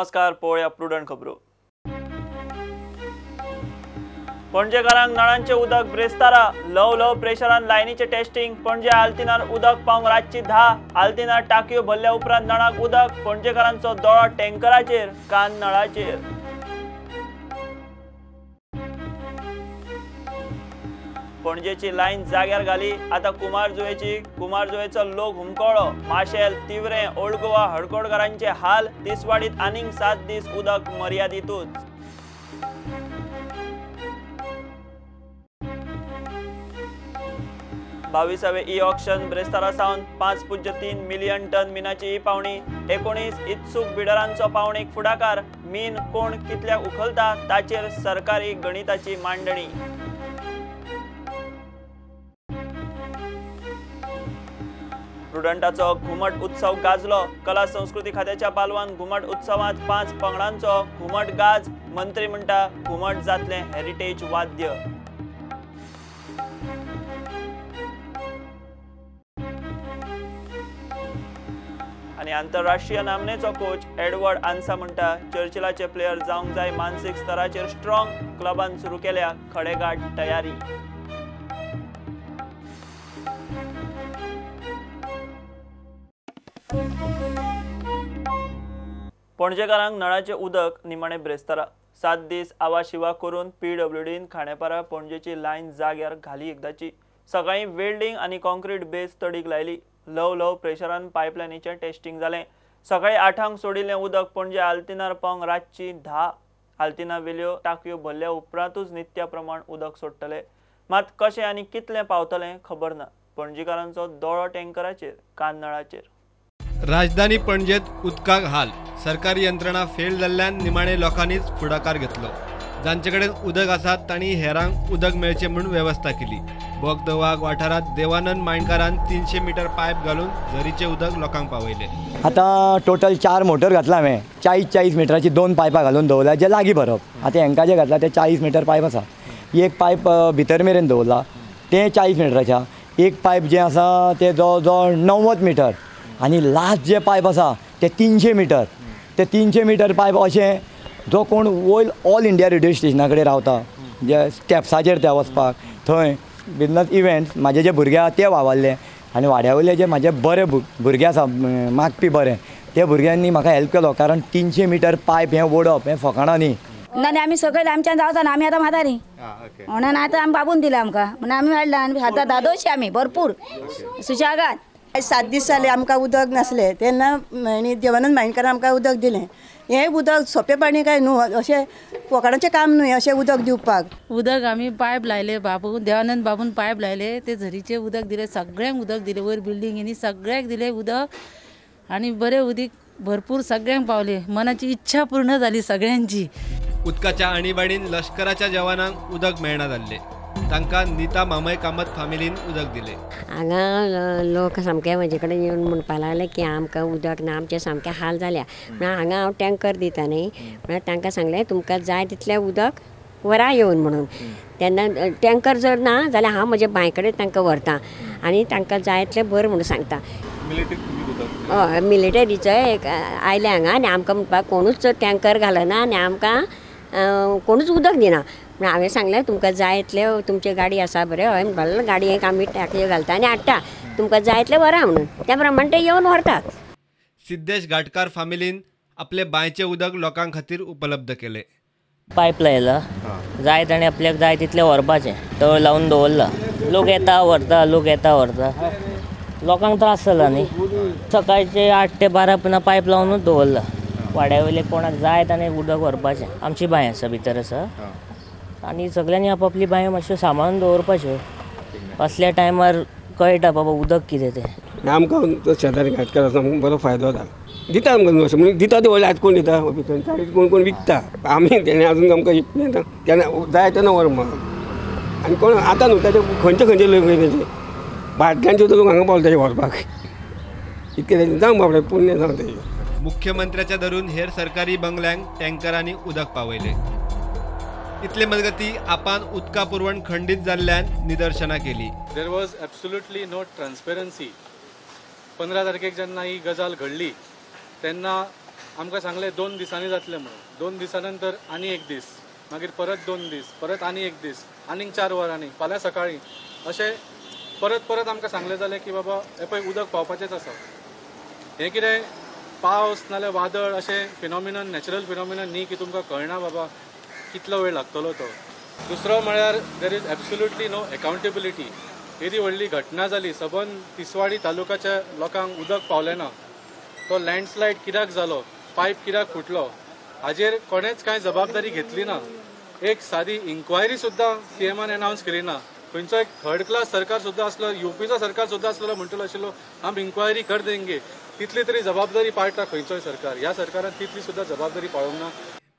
नमस्कार पळोवया प्रुडंट खबरो. पणजेकारांक नळांचे उदक ब्रेस्तारा. लव लव प्रेशरान लायनीचे टेस्टिंग. पणजे आल्तिनार उदक पावंक रातची धा. आल्तिनार टाकयो भरल्या उपरांत नळाक उदक. पणजेकारांचो दोळो टँकराचेर कान नळाचेर. पणजेची लाईन जाग्यार घाली. आता कुमारजुवेची कुमारजुवेचो लोक हुमकळो माशेल तिवरे ओल्ड गोवा हडकोडकरांचे हाल तिसवाडीत आनीक सात दीस उदक मर्यादितूच. बावीसावे ई ऑक्शन ब्रेस्तारा सावन पाच पुज्य तीन मिलियन टन मिनाची ई पावणी एकोणीस इत्सूक बिडरांचो पावणेक फुडाकार. मीन कोण कितल्याक उखलता ताचेर सरकारी गणिताची मांडणी. स्टुडंटाचो घुमट उत्सव गाजलो. कला संस्कृती खात्याच्या पालवान घुमट उत्सवात पाच पंगडांचो घुमट गाज. मंत्री म्हणटा घुमट जातले हेरिटेज वाद्य. आणि आंतरराष्ट्रीय नामनेचो कोच एडवर्ड आन्सा म्हणटा चर्चिलाचे प्लेयर जावंक जाय मानसीक स्तराचेर स्ट्रॉंग क्लबान सुरू केल्या खडेगाठ तयारी. पणजेकारांक नळाचे उदक निमाणे ब्रेस्तारा. सात दीस आवा शिवा करून पी डब्ल्यू डीन खांडेपारा पणजेची लायन जाग्यार घाली एकदाची. सकाळी वेल्डिंग आनी कॉन्क्रीट बेस तडीक लायली. लव लव प्रेशरान पायपलायनीचें टेस्टिंग जालें सकाळी आठांक सोडिल्लें उदक पणजे आल्तिनार पावंक रातची धा. आल्तिना वेल्यो टाकयो भरल्या उपरांतूच नित्या प्रमाण उदक सोडटले. मात कशें आनी कितलें पावतलें खबर ना. पणजीकारांचो दोळो टँकराचेर कान नळाचेर. राजधानी पणजेत उदकाक हाल. सरकारी यंत्रणा फेल जाल्ल्यान निमाणे लोकांनीच फुडाकार घेतलो. जांचे कडेन उदक आसा तांणी हेरांक उदक मेळचें म्हूण वेवस्था केली. बोगदवाग वाठारांत देवानंद मायणकारान तीनशे मिटर पायप घालून झरीचें उदक लोकांक पावयले. आतां टोटल चार मोटर घातला हांवें चाळीस चाळीस मिटराची दोन पायपां घालून दवरल्या जे लागीं भरप. आतां हांकां जे घातला ते चाळीस मिटर पायप आसा एक पायप भितर मेरेन दवरला. तें चाळीस मिटराच्या. एक पायप जें आसा तें जवळ जवळ णव्वद मिटर. आनी लास्ट जे पायप आसा ते तिनशे मिटर. ते तिनशे मिटर पायप अशें जो कोण वयर ऑल इंडिया रेडिओ स्टेशना कडेन रावता. जे स्टेप्साचेर ते वचपाक. थंय बिजनस इव्हेंट्स म्हाजे जे भुरगे आहा ते वावरले. आनी वाड्या वयले जे म्हाजे बरे भुरगे आसा मागपी बरे ते भुरग्यांनी म्हाका हेल्प केलो. कारण तिनशे मिटर पायप हें ओडप हें फकाणां न्ही ना नाही, आम्ही सकयल आमच्यान जावचा ना आम्ही आता म्हातारी. म्हणून आता आम्ही बाबून दिलं आमकां. म्हणून आम्ही हाडला आनी आता दादोशी आम्ही भरपूर. सुशागात. आयज सात दीस जाले आमकां उदक नासलें. तेन्ना आनी देवानंद मायणकारान आमकां उदक दिलें. हें उदक सोंपें पाणी काय न्हू? अशें फकाणाचें काम न्हू अशें उदक दिवपाक? उदक आम्ही पायप लायले बाबू देवानंद बाबून पायप लायले. ते झरीचे उदक दिले सगळ्यांक उदक दिले वयर बिल्डिंगेनी सगळ्यांक दिले उदक. आणि बरे उदीक भरपूर सगळ्यांक पावले. मनाची इच्छा पूर्ण झाली सगळ्यांची. उदकाच्या आणीबाणीन लष्कराच्या जवानांक उदक मेळना जाल्ले. तांकां नीता मामय कामत फामिलीन उदक दिले. हांगा लोक सामके म्हजे कडेन येवन म्हणपा लागले की आमकां उदक ना आमचे सामके हाल जाल्या म्हणून हांगा हांव टँकर दिता न्ही. म्हणून तांकां सांगलें तुमकां जाय तितलें उदक व्हरा येवन म्हणून. तेन्ना टँकर जर ना जाल्यार हांव म्हजे बांय कडेन तांकां व्हरतां. आनी तांकां जाय तितलें भर म्हणून सांगता. हय मिलिटरीचो एक आयले हांगा आनी आमकां म्हणपाक कोणूच टँकर घालना आनी आमकां कोणूच उदक दिना. म्हणून हांवें सांगलें तुमकां जाय तितले तुमची गाडी आसा बरें हय. म्हणपाक गाडयेक आमी टाकयो घालता. आनी हाडटा तुमकां जाय तितलें व्हरा म्हणून. त्या प्रमाणे ते येवन व्हरतात. सिद्धेश घाटकार फामिलीन आपले बांयचे उदक लोकां खातीर उपलब्ध केले. पायप लायला. जाय ताणें आपल्याक जाय तितलें व्हरपाचें. तळ लावून दवरला. लोक येता व्हरता लोक येता व्हरता. लोकांक त्रास जाला न्ही सकाळचे आठ ते बारा पुना पायप लावनूच दवरला. वाड्या वयले कोणाक जाय ताणें उदक व्हरपाचें. आमची बांय आसा भितर आसा. आनी सगळ्यांनी आपापली बांयो मातश्यो सांबाळून दवरपाच्यो असल्या टायमार कळटा बाबा उदक कितें तें. आमकां तो शेजारी घाटकार आसा आमकां बरो फायदो जाला. दिता आमकां न्हू अशें म्हणजे दिता ते व्हडले आयज कोण दिता चाळीस कोण कोण विकता. आमी तेणें अजून आमकां इतलें ना तेन्ना जाय तेन्ना व्हर म्हाका आनी कोण आतां न्हू ताचे खंयचे खंयचे लोक तेचे. भाटल्यांचे लोक हांगा पावले तेजे व्हरपाक. इतकें तेजें जावं बाबडे पुण्य जावं तेजें मुख्यमंत्र्याच्या धरून हेर सरकारी बंगल्यांक टँकरांनी उदक पावयले. इतले मजगती आपान उदका पुरवण खंडीत जाल्ल्यान निदर्शनां केली. There was absolutely no transparency पंदरा तारखेक जेन्ना ही गजाल घडली तेन्ना आमकां सांगले दोन दिसांनी जातले म्हणून. दोन दिसां नंतर आनी एक दीस मागीर परत दोन दीस परत आनी एक दीस आनीक चार वरांनी फाल्यां सकाळीं. अशें परत परत आमकां सांगलें जालें की बाबा हे पळय उदक पावपाचेंच आसा. हें कितें? पावस नाल्यार वादळ अशें फिनॉमिनन नॅचरल फिनॉमिनन न्ही की तुमकां कळना बाबा. कितलो वेळ लागतलो तो. दुसरो म्हळ्यार there is absolutely no accountability येदी व्हडली घटना जाली सबंद तिसवाडी तालुक्याच्या लोकांक उदक पावलें ना तो लँडस्लायड कित्याक जालो? पायप कित्याक फुटलो? हाजेर कोणेच कांय जबाबदारी घेतली ना. एक सादी इन्क्वायरी सुद्दां सी एमान अनावन्स केली ना खंयचो एक थर्ड क्लास सरकार सुद्दां आसलो युपीचो सरकार सुद्दां आसलेलो म्हणटलो आशिल्लो आम इन्क्वायरी कर देंगे. तितली तरी जबाबदारी पाळटा खंयचोय सरकार. ह्या सरकारान तितली सुद्दां जबाबदारी पाळूंक ना.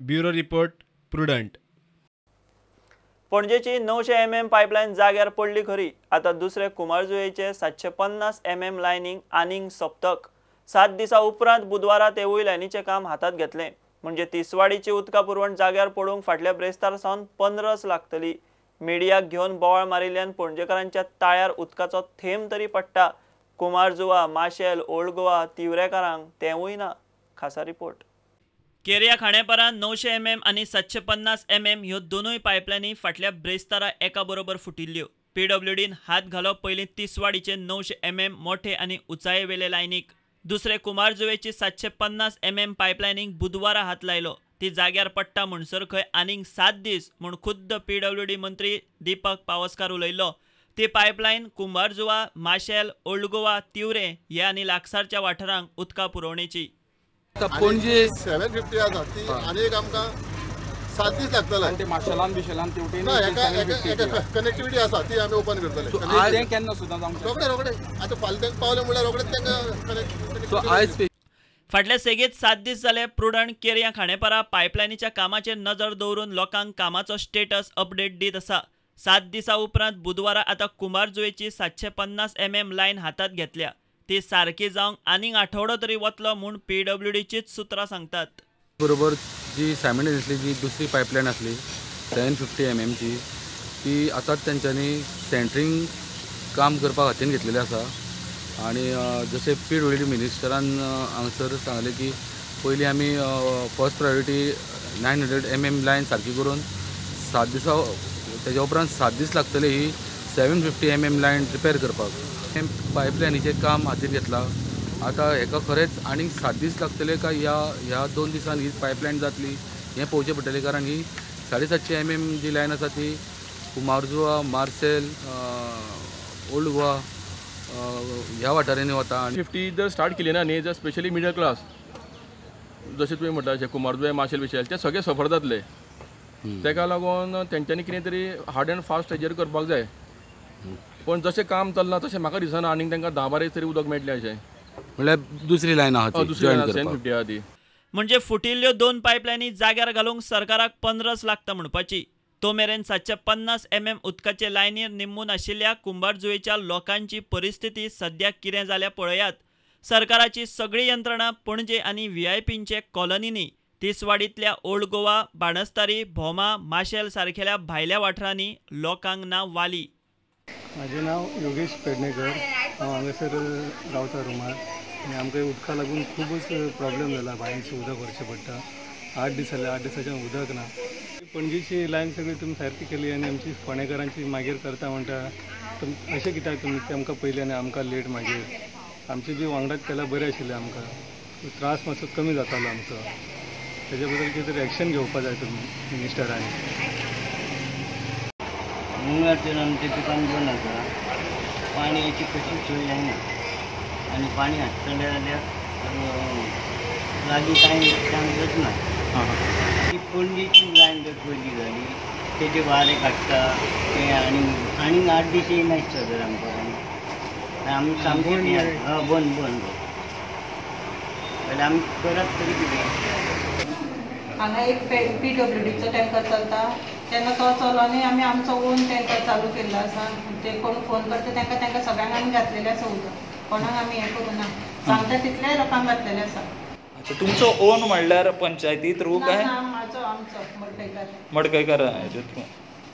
ब्युरो रिपोर्ट प्रुडंट पणजेची णवशे एम एम पायपलायन जाग्यार पडली खरी. आता दुसरे कुमारजुंवेचे सातशे पन्नास एम एम लायनींग आनीक सप्तक. सात दिसा उपरांत बुधवारा तेवूय लायनीचें काम हातात घेतलें. म्हणजे तिसवाडीची उदका पुरवण जाग्यार पडूंक फाटल्या ब्रेस्तार सावन पंदरस लागतली. मिडियाक घेवन बोवाळ मारिल्ल्यान पणजेकारांच्या ताळ्यार उदकाचो थेंब तरी पडटा. कुमारजुवा माशेल ओल्ड गोवा तिवरेकारांक तेवूय ना. खासा रिपोर्ट केरिया खांडेपारा णवशे एम एम आनी सातशे पन्नास एम एम ह्यो दोनूय पायपलायनी फाटल्या ब्रेस्तारा एका बरोबर फुटिल्ल्यो पीडब्ल्यूडीन हात घालप पयलीं तिसवाडीचे णवशे एम एम मोठे आनी उंचाये वेले लायनीक दुसरे कुमारजुवेची सातशे पन्नास एम एम पायपलायनीक बुधवारा हात लायलो. ती जाग्यार पडटा म्हणसर खंय आनीक सात दीस म्हूण खुद्द पीडब्ल्यूडी मंत्री दीपक पावसकार उलयल्लो ती पायपलायन कुंभारजुवा माशेल ओल्ड गोवा तिवरे हे आनी लागसारच्या वाठारांक उदका पुरवणेची. पणजे सेवन फिफ्टी आसा ती आनीक आमकां सात दीस लागतले ते माशेलान बिशेलान तेवटेन ना कनेक्टिविटी आसा ती आमी ओपन करतले तें केन्ना सुद्दां जावंक रोखडे रोखडे आतां फाल्यां तांकां पावले म्हळ्यार रोखडेच तांकां आयज सेगीत सात दीस जाले प्रुडंट केरिया खांडेपारा पायपलायनीच्या कामाचेर नजर दवरून लोकांक कामाचो स्टेटस अपडेट दीत आसा सात दिसां उपरांत बुधवारा आतां कुंभारजुवेची सातशे पन्नास एम एम लायन हातात घेतल्या. ती सारकी जावंक आनीक आठवडो तरी वतलो म्हूण पीडब्ल्यूडीचीच सुत्रां सांगतात. बरोबर जी सायमल्टेनियसली जी दुसरी पायपलायन आसली सेवन फिफ्टी एम एमची ती आतांच तेंच्यांनी सेंटरिंग काम करपा हातीन घेतलेलें आसा. आनी जशें पी डब्ल्यू डी मिनिस्टरान हांगसर सांगलें की पयलीं आमी first priority nine hundred M M line सारकी करून सात दिसा तेज्या उपरांत सात दीस लागतले ही seven fifty M M line repair करपाक. हें पायपलायनीचें काम हातीन घेतलां. आतां हेका खरेंच आनीक सात दीस लागतले काय ह्या ह्या दोन दिसान ही पायपलायन जातली हें पळोवचें पडटलें कारण ही साडे सातशे एम एम जी लायन आसा ती कुमारजुवा मार्सेल ओल्ड गोवा ह्या वाठारांनी वता आनी फिफ्टी जर स्टार्ट केली ना न्ही जर स्पेशली मिडल क्लास जशें तुवें म्हटलें अशें कुमारजुवे माशेल बिशेल ते सगळे सफर जातले. तेका लागून तेंच्यांनी कितें तरी हार्ड एंड फास्ट हेजेर करपाक जाय. पण जशें काम चलना तशें म्हाका दिसना आनीक तांकां धा बारा तरी उदक मेळटलें अशें म्हणल्यार दुसरी लायन आहा ती दुसरी करपाक. फिफ्टी आहा ती म्हणजे फुटिल्ल्यो दोन पायपलायनी जाग्यार घालूंक सरकाराक पंदरस लागता म्हणपाची तो मेरेन सातशे पन्नास एम एम उदकाचे लायनीर निम्मून आशिल्ल्या कुंभारजुवेच्या लोकांची परिस्थिती सद्याक कितें जाल्या पळयात. सरकाराची सगळी यंत्रणा पणजे आनी व्ही आय पींचे कॉलनींनी तिसवाडींतल्या ओल्ड गोवा बाणस्तारी भोमा माशेल सारकेल्या भायल्या वाठारांनी लोकांक ना वाली. माझे नांव योगेश पेडणेकर हांव हांगासर रावता रुमार आनी आमकां उदका लागून खुबूच प्रॉब्लेम जाला भायरचें उदक व्हरचें पडटा आठ दीस जाले आठ दिसाच्यान उदक ना पणजेची लायन सगळी तुमी सारकी केली आनी आमची फोंडेकारांची मागीर करता म्हणटा तुम अशें कित्याक तुमी तेमकां पयलीं आनी आमकां लेट मागीर. आमचे जी वांगडाच केल्यार बरें आशिल्लें आमकां त्रास मातसो कमी जातालो आमचो. तेज्या बद्दल कितें तरी एक्शन घेवपा जाय तुमी मिनिस्टरांनी मुंगारचेर आमचें दुकान बंद आसा पाणयाची कशी सोय जायना आनी पाणी हाडटले जाल्यार लागीं कांय चान्सच ना ती पणजेची लायन जर पयली जाली तेजे वारे काडटा ते आनी आनीक आठ दीस येयना दिसता तर आमकां आमी सामकें हय बंद बंद जाल्यार आमी करत तरी कितें हांगा एक पी डब्ल्यू डीचो टँकर चलता. तेन्ना तो चलो आनी आमी आमचो ओन टँकर चालू केल्लो आसा ते कोण फोन करता तांकां तांकां सगळ्यांक आमी घातलेलें आसा उदक कोणाक आमी हें करूना सांगता तितल्याय लोकांक घातलेलें आसा अच्छा तुमचो ओन म्हणल्यार पंचायती थ्रू काय म्हाजो आमचो मडकयकार मडकयकार हेजे थ्रू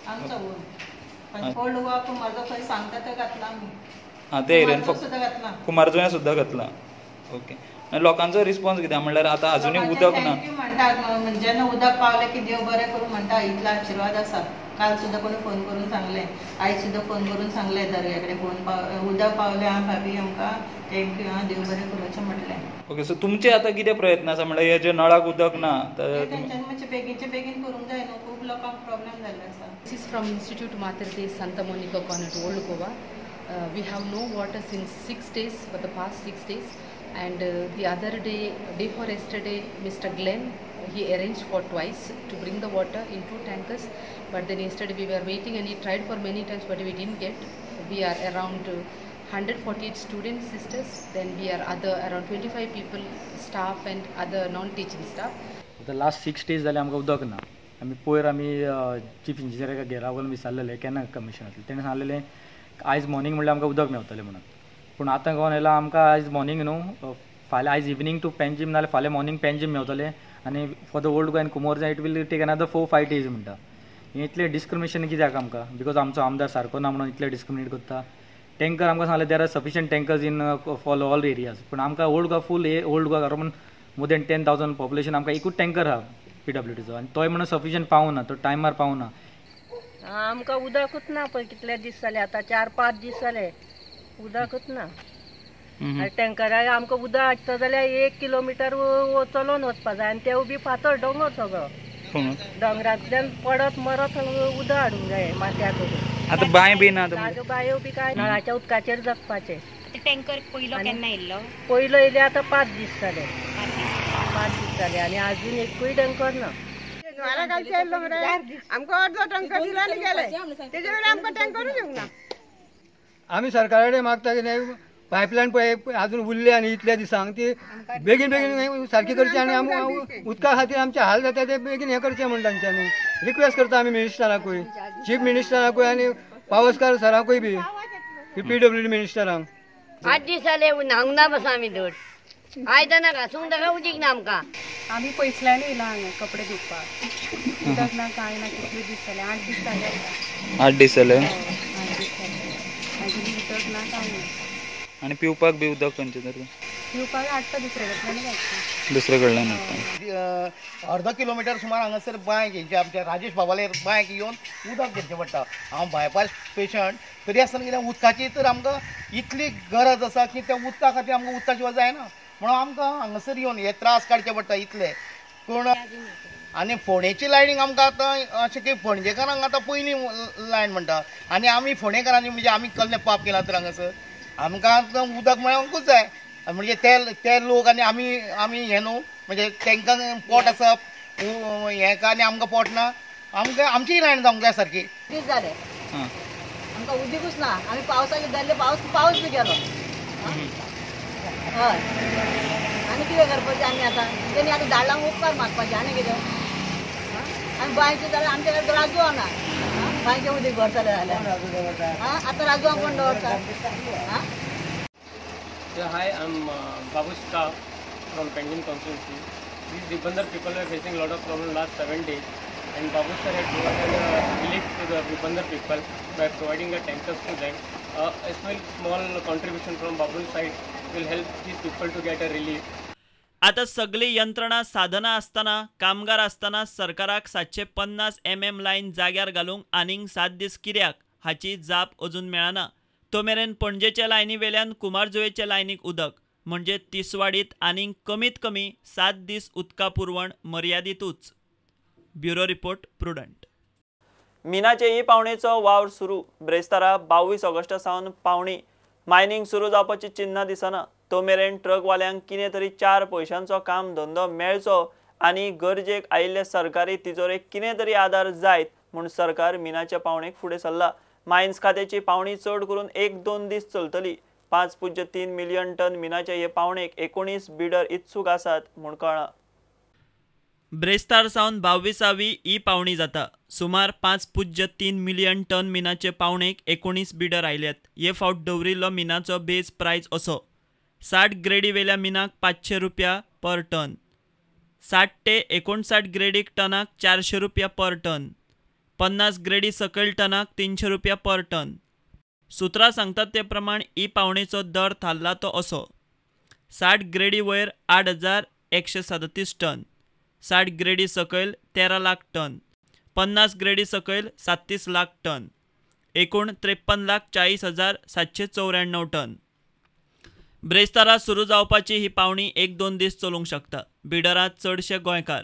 आमचो ओन. पण ओल्ड गोवा कुमारजो खंय सांगता तो घातला आमी हां ते एरियन कुमारजुव्यां सुद्दां घातला. ओके. लोकांचो रिस्पॉन्स कितें म्हणल्यार आतां अजुनूय उदक ना. म्हणजे जेन्ना उदक पावलें की देव बरें करून म्हणटा इतलो आशिर्वाद आसा काल सुद्दां कोणी फोन करून सांगलें आयज सुद्दां फोन करून सांगलें दर्या कडेन फोन पाव उदक पावलें आं भाभी आमकां थँक्यू आं देव बरें करूं अशें म्हटलें ओके सो तुमचे आतां कितें प्रयत्न आसा म्हणल्यार हे जे नळाक उदक ना तेंच्यांनी मातशें बेगीनचे बेगीन करूंक जाय न्हू खूब लोकांक प्रॉब्लेम जाल्ले आसा from Institute Mater Dei Santa Monica Convent, Old Goa. Uh, we have no water since six days, for the past six days. And uh, the other day, day for yesterday, Mr. Glenn, he arranged for twice to bring the water in two tankers. But then yesterday we were waiting and he tried for many times, but we didn't get. We are around uh, 148 students, sisters. Then we are other around 25 people, staff and other non-teaching staff. आतां last six days जाले आमकां उदक ना आमी पयर आमी chief इंजिनियराक घेरा वरून विचारलेले केन्ना कमिशन जातलें तेणें सांगलेलें आयज मॉर्निंग म्हणल्यार आमकां उदक मेवतलें म्हणून पूण आतां गोवन येयला आमकां आयज मॉर्निंग न्हू फाल्यां आयज इवनिंग टू पेंजीम नाल्यार फाल्यां मॉर्निंग पेंजीम मेवतलें. आनी फॉर द ओल्ड गोवा आनी जाय it will take another four five days म्हणटा. हें इतलें डिस्क्रिमिनेशन कित्याक आमकां? बिकॉज आमचो आमदार सारको ना म्हणून इतलें डिस्क्रिमिनेट करता. टँकर आमकां सांगलें there are sufficient tankers in for all areas पूण आमकां old Goa full old Goa around more than ten thousand population आमकां एकूच टँकर आहा पी डब्ल्यू डीचो आनी तोय म्हणून सफिशियंट पावना तो टायमार पावना आमकां उदकूच ना पळय कितले दीस जाले आतां चार पांच दीस जाले. उदकूच ना. आनी टँकराक आमकां उदक हाडटा जाल्यार एक किलोमिटर व- चलोवन वचपा जाय आनी ते बी फातर दोंगर सगळो. दोंगरांतल्यान पडत मरत उदक हाडूंक जाय माथ्याक करून आतां बांय बी ना आतां जागो बायो बी काय? नळाच्या उदकाचेर जगपाचे. टँकर पयलो केन्ना येयल्लो? पयलो येयले आतां पांच दीस जाले. पांच दीस. जाले आनी अजून एकूय टँकर ना. आमकां अर्धो टँकर दिला आनी गेले. तेजे वेळी आमकां टँकरूच येवंक ना आमी सरकारा कडेन मागता कितें पायपलायन पळय अजून उरली आनी इतल्या दिसांक ती बेगीन बेगीन सारकी करची आनी आमी उदका खातीर आमचे हाल जाता ते बेगीन हें करचें म्हण तांच्यांनी रिक्वेस्ट करता आमी मिनिस्टराकूय चीफ मिनिस्टराकूय आनी पावसकार सराकूय बी. पी डब्ल्यू डी मिनिस्टरांक आठ दीस जाले न्हांवंक ना बसा आमी धड आयदनां घासूंक ताका उदीक ना आमकां? आम्ही पैसल्यान येयला हांगा कपडे धुवपाक उदक ना कांय ना कितले दीस जाले आठ दीस जाले आठ दीस जाले आठ दीस जाले अजून उदक ना कांय ना आनी पिवपाक बी उदक खंयचें तर पिवपाक हाडटा दुसरे कडल्यान दुसरे कडल्यान हाडटा अर्ध किलोमिटर सुमार हांगासर बांय घेवचे आमच्या राजेश बाबाले बांयक येवन उदक घेवचें पडटा. हांव बायपास पेशंट तरी आसतना कितें उदकाची तर आमकां इतली गरज आसा की त्या उदका खातीर आमकां उदका शिवाय जायना. म्हणून आमकां हांगासर येवन हे त्रास काडचे पडटा इतले. पूण आनी फोणेची लायनींग आमकां आतां अशें की पणजेकारांक आतां पयलीं लायन म्हणटा. आनी आमी फोणेकारांनी म्हणजे आमी कसलें पाप केलां तर हांगासर. आमकां उदक मेळोंकूच जाय. म्हणजे ते ते लोक आनी आमी आमी हे न्हू म्हणजे तांकां पोट आसा उ- हें का आनी आमकां पोट ना. आमकां आमचीय लायन जावंक जाय सारकी. दीस जाले. आमकां उदीकूच ना. आमी पावसाक धरले पावस पावस बी गेलो. हय. आनी कितें करपाचें आमी आतां? तेणी आतां झाडांक उपकार मागपाचें. आनी कितें? आं? आमी बांयचें जाल्यार आमचे कडेन राजू ना बांयचें उदीक भरतलें जाल्यार आं? आतां राजूआक कोण दवरता आं? Yeah, hi, I'm uh, Babu Shah from Penguin Constituency. These Dibandar people were facing a lot of problems last seven days, and Babu sir had provided uh, relief to the Dibandar people by providing the tankers to them. Uh, a small, small contribution from Babu's side will help these people to get a relief. आता सगळी यंत्रणा साधना असताना कामगार असताना सरकाराक सातशे पन्नास M M lion जाग्यार घालूंक आनीक सात दीस कित्याक हाची जाप अजून मेळना. तो मेरेन पणजेच्या लायनी वेल्यान कुमारजुवेच्या लायनीक उदक म्हणजे तिसवाडीत आनीक कमीत कमी सात दीस उदका पुरवण मर्यादितूच. Bureau report prudent. मिनाचे ही पावणेचो वावर सुरू. ब्रेस्तारा बावीस ऑगस्टा सावन पावणी. मायनिंग सुरू जावपाची चिन्ह दिसना. तो मेरेन ट्रकवाल्यांक कितें तरी चार पयशांचो काम धंदो मेळचो आनी गरजेक आयिल्ले सरकारी तिजोरेक कितें तरी आदार जायत म्हूण सरकार मिनाच्या पावणेक फुडें सरला. मायन्स खात्याची पावणी चड करून एक दोन दीस चलतली. पांच पुज्य तीन मिलियन टन मिनाच्या हे पावणेक एकोणीस बिडर इत्सूक आसात म्हूण कळ्ळां ब्रेस्तार सावन बावीसावी ही पावणी जाता. सुमार पांच पुज्य तीन मिलियन टन मिनाचे पावणेक एकोणीस बिडर आयल्यात. हे फावट दवरिल्लो मिनाचो बेज प्रायस असो. साठ ग्रेडी वेल्या मिनाक पाचशे रुपया पर टन. साठ ते एकोणसाठ ग्रेडीक टनाक चारशे रुपया पर टन. पन्नास ग्रेडी सकयल टनाक तीनशे रुपया पर टन. सुत्रां सांगतात ते प्रमाण ई पावणेचो दर थारला तो असो. साठ ग्रेडी वयर आठ हजार एकशे सदतीस टन. साठ ग्रेडी सकयल तेरा लाख टन. पन्नास ग्रेडी सकयल साततीस लाख टन. एकूण त्रेप्पन लाख चाळीस हजार सातशे चौऱ्याण्णव टन. ब्रेस्तारा सुरू जावपाची ही पावणी एक दोन दीस चलूंक शकता. बिडरांत चडशे गोंयकार.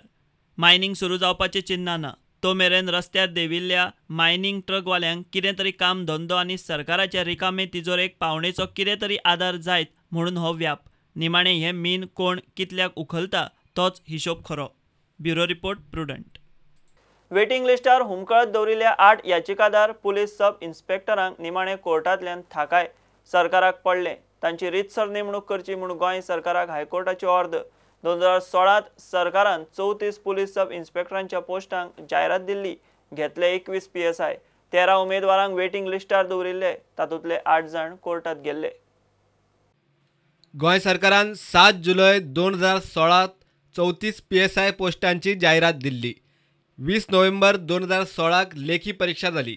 मायनिंग सुरू जावपाची चिन्ना ना तो मेरेन रस्त्यार देविल्ल्या मायनिंग ट्रकवाल्यांक कितें तरी काम धंदो आनी सरकाराच्या रिकामे तिजोरेक पावणेचो कितें तरी आदार जायत म्हणून हो व्याप. निमाणें हें मीन कोण कितल्याक उखलता तोच हिशोब खरो. Bureau report prudent. वेटिंग लिस्टार हुमकळत दवरिल्ल्या आठ याचिकादार पुलीस सब इन्स्पेक्टरांक निमाणें कोर्टांतल्यान थाकाय सरकाराक पडलें. तांची रितसर नेमणूक करची म्हूण गोंय सरकाराक हायकोर्टाची ऑर्द. दोन हजार सोळांत सरकारान चवतीस पुलीस सब इन्स्पेक्टरांच्या पोस्टांक जायरात दिल्ली घेतले एकवीस पी एस आय. तेरा उमेदवारांक वेटिंग लिस्टार दवरिल्ले तातूंतले आठ जाण कोर्टात गेल्ले. गोंय सरकारान सात जुलय दोन हजार सोळांत चवतीस पी एस आय पोस्टांची जायरात दिल्ली. वीस नोव्हेंबर दोन हजार सोळाक लेखी परीक्षा जाली.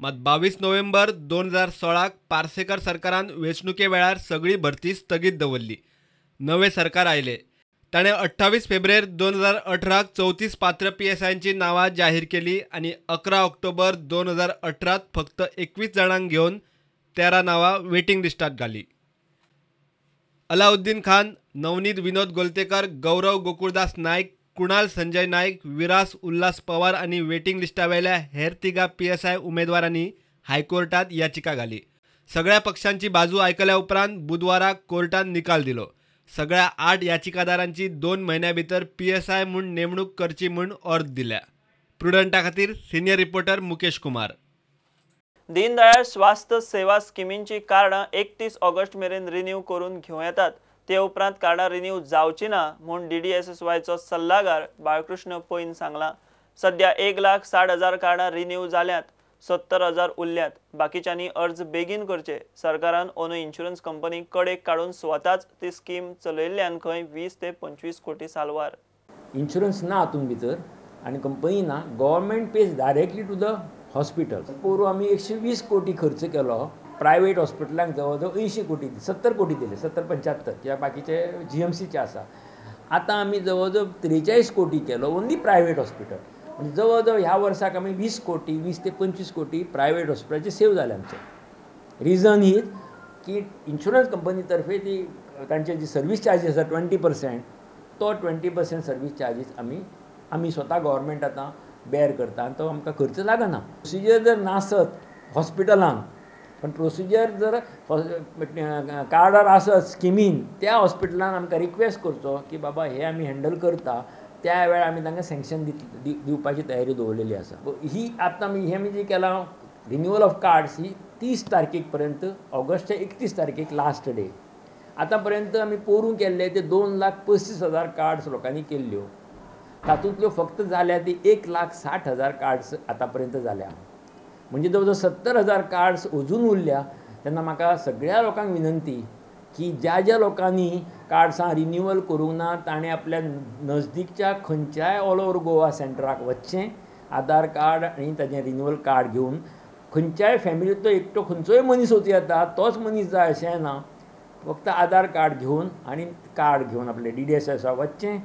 मात बावीस नोव्हेंबर दोन हजार सोळाक पार्सेकर सरकारान वेंचणुके वेळार सगळी भरती स्थगीत दवरली. नवे सरकार आयले. ताणें अठ्ठावीस फेब्रेर दोन हजार अठराक चवतीस पात्र पी एस आयची नांवां जाहीर केली आनी अकरा ऑक्टोबर दोन हजार अठरात फक्त एकवीस जाणांक घेवन तेरा नांवां वेटिंग लिस्टात घाली. अलाउद्दीन खान नवनीत विनोद गोलतेकर गौरव गोकुळदास नायक कुणाल संजय नायक विरास उल्हास पवार आनी वेटिंग लिस्टावेल्या हेर तिगा पी एस आय उमेदवारांनी हायकोर्टात याचिका घाली. सगळ्या पक्षांची बाजू आयकल्या उपरांत बुधवाराक कोर्टान निकाल दिलो. सगळ्या आठ याचिकादारांची दोन म्हयन्या भितर पी एस आय म्हूण नेमणूक करची म्हूण अर्ज दिल्या. प्रुडंटा खातीर सिनियर रिपोर्टर मुकेश कुमार. दीनदयाळ स्वास्थ सेवा स्किमींची कार्डां एकतीस ऑगस्ट मेरेन रिन्यू करून घेवं येतात. ते उपरांत कार्डां रिन्यू जावची ना म्हूण डी डी एस एस वायचो सल्लागार बाळकृष्ण पैन सांगला. सध्या एक लाख साठ हजार कार्डां रिन्यू जाल्यात सत्तर हजार उरल्यात. बाकीच्यांनी अर्ज बेगीन करचे. सरकारान ओनो इन्शुरन्स कंपनीक कडेक काडून स्वताच ती स्कीम चलयल्ल्यान खंय वीस ते पंचवीस कोटी सालवार. इन्शुरन्स ना हातून भितर आनी कंपनी ना government pays directly to the hospital पोरू आमी एकशे वीस कोटी खर्च केलो. प्रायवेट हॉस्पिटलांक जवळ जवळ अंयशीं कोटी सत्तर कोटी दिले सत्तर पंच्यात्तर किंवा बाकीचे जी एम सीचे आसा. आतां आमी जवळ जवळ त्रेचाळीस कोटी केलो ओन्ली प्रायवेट हॉस्पिटल. म्हणजे जवळ जवळ ह्या वर्साक आमी वीस कोटी वीस ते पंचवीस कोटी प्रायवेट हॉस्पिटलाचे सेव जाले आमचे. रिजन हीच की इन्शुरन्स कंपनी तर्फे ती तांचे जी सर्वीस चार्जीस आसा ट्वेंटी पर्सेंट तो ट्वेंटी पर्सेंट सर्वीस चार्जीस आमी आमी स्वता गव्हर्मेंट आतां बॅर करता. आनी तो आमकां खर्च लागना. प्रोसिजर जर नासत हॉस्पिटलांक पण प्रोसिजर जर कार्डार आसत स्किमीन त्या हॉस्पिटलान आमकां रिक्वेस्ट करचो की बाबा हे आमी हँडल करता. त्या वेळार आमी तांकां सँक्शन दिवपाची तयारी दवरलेली आसा. ही आतां आमी हे आमी जें केलां रिन्युअल ऑफ कार्ड्स ही तीस तारखेक पर्यंत ऑगस्टच्या एकतीस तारखेक लास्ट डे आतां पर्यंत आमी पोरूं केल्ले ते दोन लाख पस्तीस हजार कार्ड्स लोकांनी केल्ल्यो. तातूंतल्यो फक्त जाल्या ती एक लाख साठ हजार कार्ड्स आतां पर्यंत जाल्या म्हणजे जवळ जवळ सत्तर हजार कार्ड्स अजून उरल्या तेन्ना म्हाका सगळ्या लोकांक विनंती की ज्या ज्या लोकांनी कार्ड्सां रिन्युअल करूंक ना ताणें आपल्या नजदीकच्या खंयच्याय ऑल ओवर गोवा सेंटराक वचचें आधार कार्ड आनी ताचें रिन्युअल कार्ड घेवन खंयच्याय फॅमिलींतलो एकटो खंयचोय मनीस वचूं येता तोच मनीस जाय अशें ना. फक्त आधार कार्ड घेवन आनी कार्ड घेवन आपले डी डी एस एसा वचचें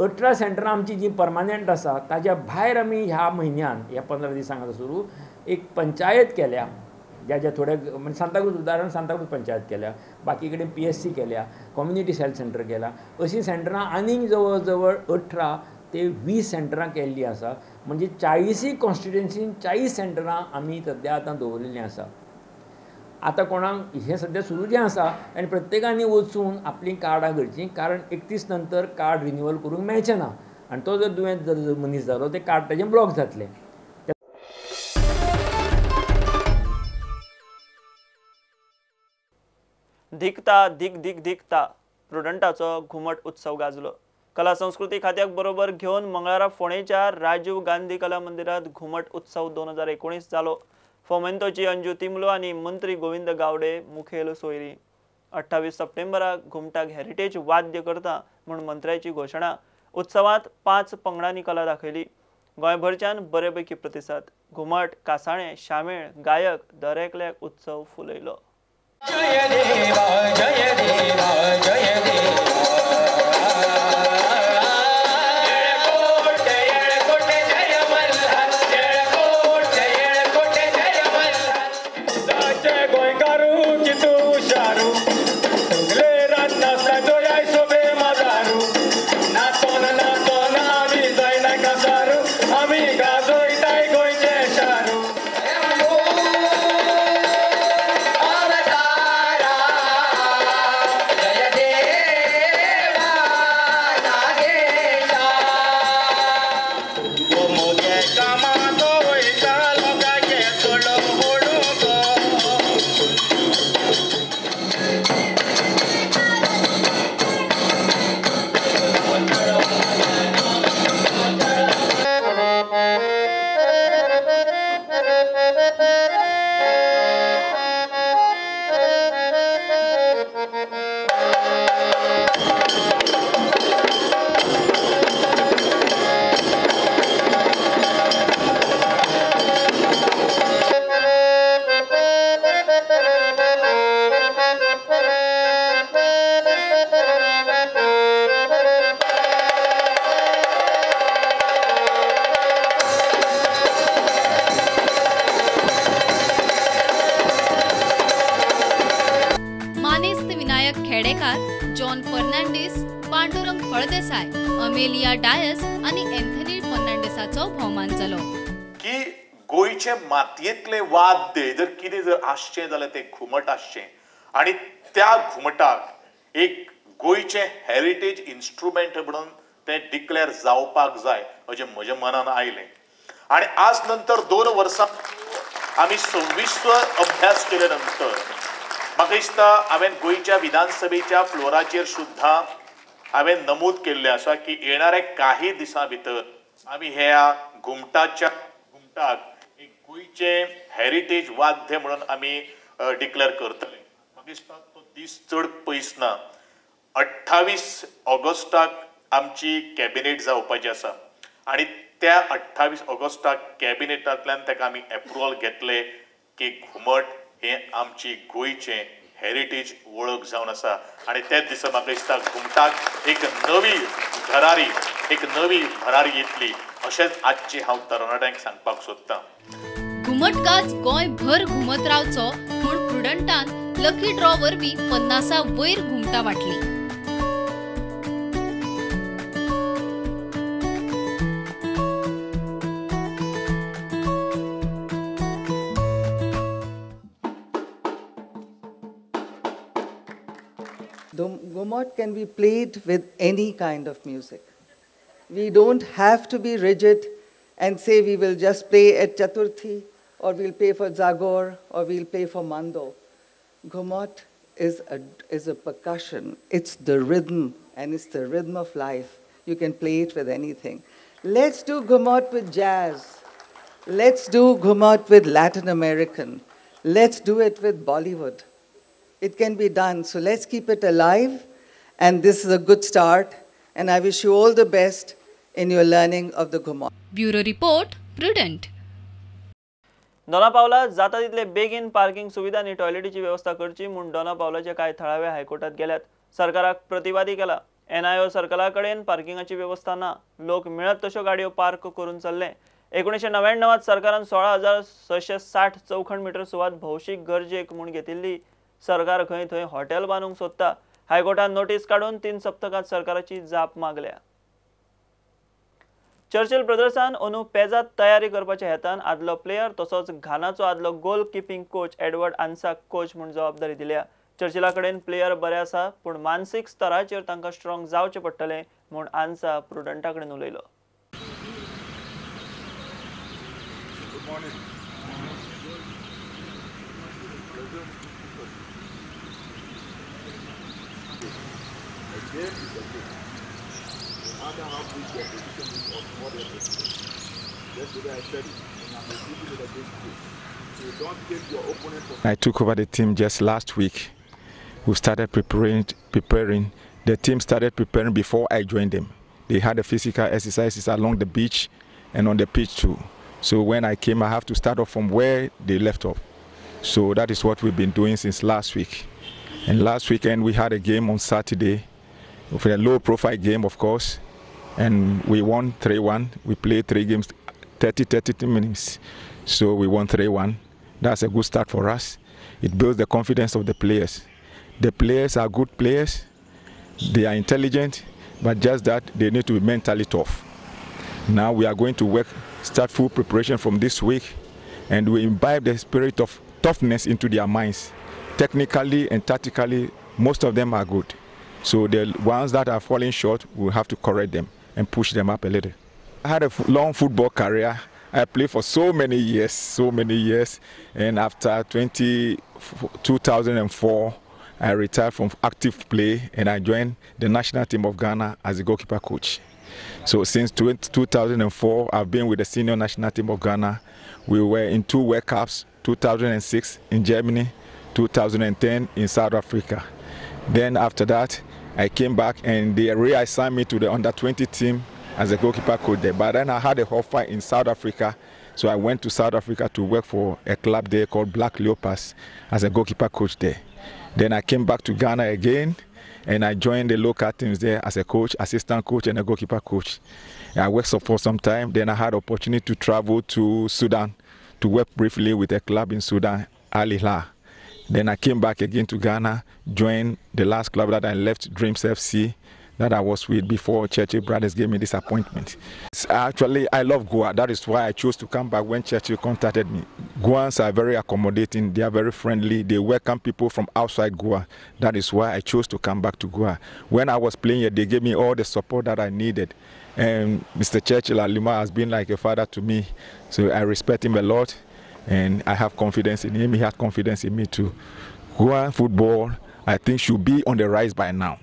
अठरा सेंटरां आमची जी परमानंट आसा ताज्या भायर आमी ह्या म्हयन्यान ह्या पंदरा दिसांक सुरू एक पंचायत केल्या. ज्या ज्या थोड्या म्हणजे सांताक्रूज उदाहरण सांताक्रूज पंचायत केल्या. बाकी कडेन पी एस सी केल्या कम्युनिटी हेल्थ सेंटर केला. अशीं सेंटरां आनीक जवळ जवळ अठरा ते वीस सेंटरां केल्लीं आसा म्हणजे चाळीसूय कॉन्स्टिट्युएन्सीन चाळीस सेंटरां आमी सद्या आतां दवरिल्लीं आसा आतां कोणाक हें सद्या सुरू जें आसा आनी प्रत्येकानी वचून आपलीं कार्डां करचीं कारण एकतीस नंतर कार्ड रिन्युअल करूंक मेळचें ना. आनी तो जर दुयेंत जर मनीस जालो तें कार्ड ताजें ब्लॉक जातलें. धिकता धिक धिक धिकता. प्रुडंटाचो घुमट उत्सव गाजलो. कला संस्कृती खात्याक बरोबर घेवन मंगळारा फोंडेच्या राजीव गांधी कला मंदिरात घुमट उत्सव दोन हजार एकोणीस जालो फोमेंतोची अंजू तिमलो आनी मंत्री गोविंद गावडे मुखेल सोयरी अठ्ठावीस सप्टेंबराक घुमटाक हेरिटेज वाद्य करता म्हूण मंत्र्याची घोशणा उत्सवात पांच पंगडांनी कला दाखयली. गोंयभरच्यान बरेपैकी प्रतिसाद. घुमट कासाळें शामेळ गायक दरेकल्याक उत्सव फुलयलो. मानेस्त विनायक खेडेकार जॉन फर्नांडीस पांडुरंग फळदेसाय अमेलिया डायस आणि एंथनी फर्नांडिसाचो भोवमान जालो की गोंयचे मातयेंतले वाद्य जर कितें जर आसचें जाल्यार ते घुमट आसचें आनी त्या घुमटाक एक गोंयचें हेरिटेज इन्स्ट्रुमेंट म्हणून तें डिक्लेअर जावपाक जाय अशें म्हज्या मनान आयलें. आनी आज नंतर दोन वर्सां आमी सव्वीसव अभ्यास केले नंतर म्हाका दिसता हांवें गोंयच्या विधानसभेच्या फ्लोराचेर सुद्दां हांवें नमूद केल्लें आसा की येणाऱ्या काही दिसां भितर आमी ह्या घुमटाच्या घुमटाक एक गोंयचें हॅरिटेज वाद्य म्हणून आमी डिक्लेअर करतले. म्हाका दिसता तो दीस चड पयस ना. अठ्ठावीस ऑगस्टाक आमची कॅबिनेट जावपाची आसा. आनी त्या अठ्ठावीस ऑगस्टाक कॅबिनेटांतल्यान ताका आमी एप्रुवल घेतले की घुमट हें आमची गोंयचें हेरिटेज वळख जावन आसा आनी त्याच दिसा म्हाका दिसता घुमटाक एक नवी भरारी एक नवी भरारी येतली. अशेंच आजची हांव तरणाट्यांक सांगपाक सोदतां. घुमटकाच गोंयभर घुमत रावचो म्हूण प्रुडंटान लकी ड्रॉ वरवीं पन्नासा वयर घुमटां वांटलीं. Can be played with any kind of music. We don't have to be rigid and say we will just play at Chaturthi or we'll play for Zagor or we'll play for Mando. Gomot is a, is a percussion, it's the rhythm and it's the rhythm of life. You can play it with anything. Let's do Gomot with jazz. Let's do Gomot with Latin American. Let's do it with Bollywood. It can be done. So let's keep it alive. And this is a good start. And I wish you all the best in your learning of the Gomot. Bureau report prudent दोना पावला जाता तितले बेगीन parking सुविधा आनी टॉयलेटीची व्यवस्था करची म्हूण दोना पावलाचे कांय थळावे हायकोर्टात गेल्यात. सरकाराक प्रतिवादी केला. एनआयओ सर्कला कडेन पार्किंगाची व्यवस्था ना. लोक मेळत तश्यो गाडयो पार्क करून चल्ले. एकोणीशे णव्याण्णवात सरकारान सोळा हजार सशे साठ चौखण मिटर सुवात भौशीक गरजेक म्हूण घेतिल्ली. सरकार खंय थंय हॉटेल बांदूंक सोदता. हायकोर्टान नोटीस काडून तीन सप्तकांत सरकाराची जाप मागल्या. चर्चिल ब्रदर्सान अंदू पेजात तयारी करपाच्या हेतान आदलो प्लेयर तसोच घानाचो आदलो गोल किपींग कोच एडवर्ड आन्साक कोच म्हूण जबाबदारी दिल्या. चर्चिला कडेन प्लेयर बरे आसा पूण मानसीक स्तराचेर तांकां स्ट्रॉंग जावचें पडटलें म्हूण आन्सा प्रुडंटा कडेन उलयलो. I took over the team just last week. We started preparing, preparing. The team started preparing before I joined them. They had the physical exercises along the beach and on the pitch too. So when I came, I have to start off from where they left off. So that is what we've been doing since last week. And last weekend we had a game on Saturday, with a low profile game, of course, and we won 3 1. We played three games, 30 30 minutes. So we won 3 1. That's a good start for us. It builds the confidence of the players. The players are good players, they are intelligent, but just that they need to be mentally tough. Now we are going to work, start full preparation from this week, and we imbibe the spirit of toughness into their minds. Technically and tactically, most of them are good. So the ones that are falling short, we have to correct them and push them up a little. I had a long football career. I played for so many years, so many years, and after 20, 2004, I retired from active play and I joined the national team of Ghana as a goalkeeper coach. So since 2004, I've been with the senior national team of Ghana. We were in two World Cups, 2006 in Germany, 2010 in South Africa. Then after that, I came back and they reassigned me to the under 20 team as a goalkeeper coach there. But then I had a offer in South Africa, so I went to South Africa to work for a club there called Black Leopards as a goalkeeper coach there. Then I came back to Ghana again and I joined the local teams there as a coach, assistant coach, and a goalkeeper coach. I worked for some time. Then I had opportunity to travel to Sudan to work briefly with a club in Sudan, Al Hilal. Then I came back again to Ghana, joined the last club that I left, Dreams FC, that I was with before Churchill Brothers gave me this appointment. Actually, I love Goa. That is why I chose to come back when Churchill contacted me. Goans are very accommodating, they are very friendly, they welcome people from outside Goa. That is why I chose to come back to Goa. When I was playing here, they gave me all the support that I needed. And Mr. Churchill Alima has been like a father to me, so I respect him a lot and I have confidence in him. He has confidence in me too. Goa football, I think, should be on the rise by now.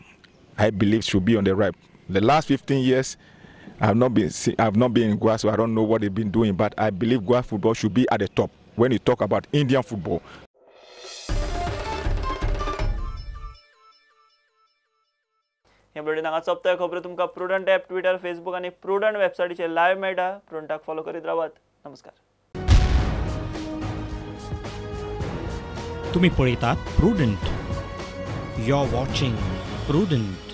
I believe should be on the rise. The last 15 years, I have not been see- I have not been in Goa, so I don't know what they've been doing. But I believe Goa football should be at the top when you talk about Indian football. हे bulletin हांगा सोंपता खबरो तुमकां prudent app Twitter Facebook आणि prudent वेबसायटीचेर live मेळटा प्रुडंटाक follow करीत रावात नमस्कार तुम्ही पळयतात prudent you are watching prudent